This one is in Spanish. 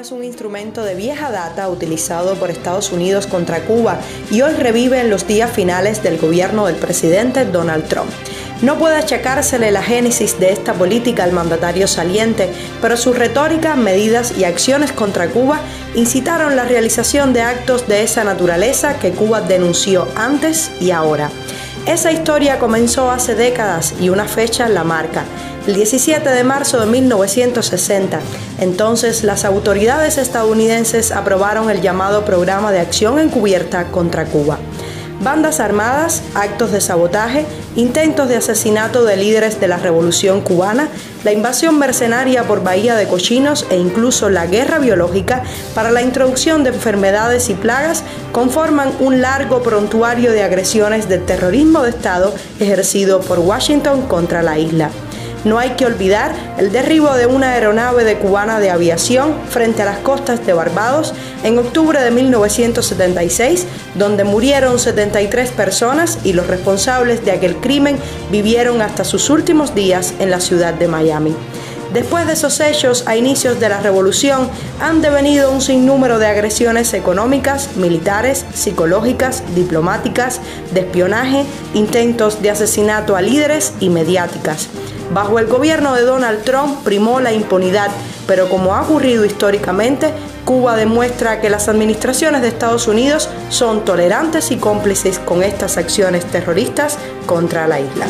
es un instrumento de vieja data utilizado por Estados Unidos contra Cuba y hoy revive en los días finales del gobierno del presidente Donald Trump. No puede achacársele la génesis de esta política al mandatario saliente, pero su retórica, medidas y acciones contra Cuba incitaron la realización de actos de esa naturaleza que Cuba denunció antes y ahora. Esa historia comenzó hace décadas y una fecha la marca, el 17 de marzo de 1960. Entonces las autoridades estadounidenses aprobaron el llamado Programa de Acción Encubierta contra Cuba bandas armadas, actos de sabotaje, intentos de asesinato de líderes de la revolución cubana, la invasión mercenaria por Bahía de Cochinos e incluso la guerra biológica para la introducción de enfermedades y plagas conforman un largo prontuario de agresiones de terrorismo de Estado ejercido por Washington contra la isla. No hay que olvidar el derribo de una aeronave de cubana de aviación frente a las costas de Barbados en octubre de 1976, donde murieron 73 personas y los responsables de aquel crimen vivieron hasta sus últimos días en la ciudad de Miami. Después de esos hechos, a inicios de la revolución, han devenido un sinnúmero de agresiones económicas, militares, psicológicas, diplomáticas, de espionaje, intentos de asesinato a líderes y mediáticas. Bajo el gobierno de Donald Trump primó la impunidad, pero como ha ocurrido históricamente, Cuba demuestra que las administraciones de Estados Unidos son tolerantes y cómplices con estas acciones terroristas contra la isla.